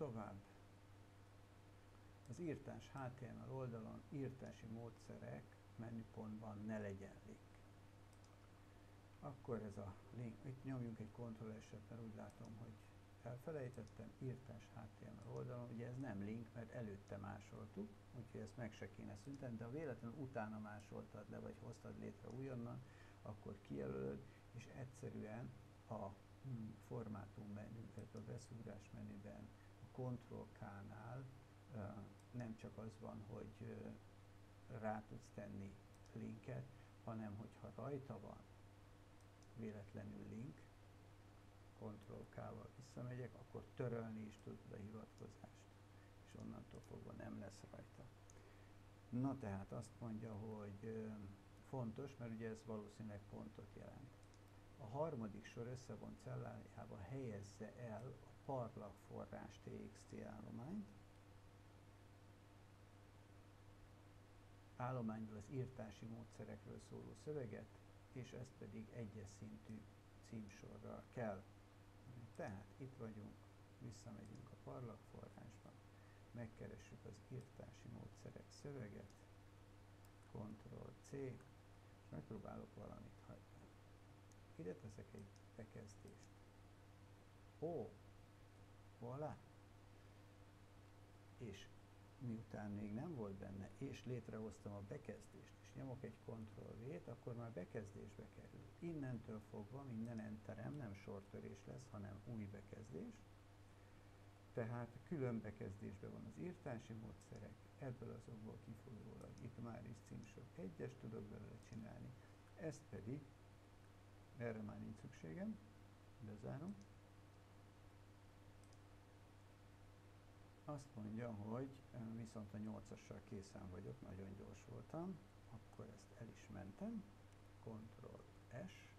tovább. Az írtás HTML oldalon írtási módszerek menüpontban ne legyen link. Akkor ez a link, itt nyomjunk egy Ctrl eset, mert úgy látom, hogy elfelejtettem, írtás HTML oldalon, ugye ez nem link, mert előtte másoltuk, úgyhogy ezt meg se kéne szünteni, de ha véletlenül utána másoltad le, vagy hoztad létre újonnan, akkor kijelölöd, és egyszerűen a hmm, formátum menü, a beszúrás menüben a Ctrl-K-nál uh, nem csak az van, hogy rá tudsz tenni linket, hanem hogyha rajta van véletlenül link, Ctrl-K-val visszamegyek, akkor törölni is tudod a hivatkozást, és onnantól fogva nem lesz rajta. Na tehát azt mondja, hogy fontos, mert ugye ez valószínűleg pontot jelent. A harmadik sor összevont cellájába helyezze el a parlag forrás TXT állományt, állományból az írtási módszerekről szóló szöveget, és ezt pedig egyes szintű címsorral kell tehát itt vagyunk, visszamegyünk a parlagforrásba, megkeressük az írtási módszerek szöveget, Ctrl-C, és megpróbálok valamit hagyni. Ide teszek egy bekezdést. Ó, voilà! És miután még nem volt benne, és létrehoztam a bekezdést, és nyomok egy Ctrl-V-t, akkor már bekezdésbe kerül. Innentől fogva minden enterem nem sortörés lesz, hanem új bekezdés. Tehát külön bekezdésben van az írtási módszerek, ebből azokból kifolyólag itt már is címsor egyes tudok belőle csinálni, ezt pedig, erre már nincs szükségem, bezárom, Azt mondja, hogy viszont a 8-assal készen vagyok, nagyon gyors voltam, akkor ezt el is mentem, Ctrl S,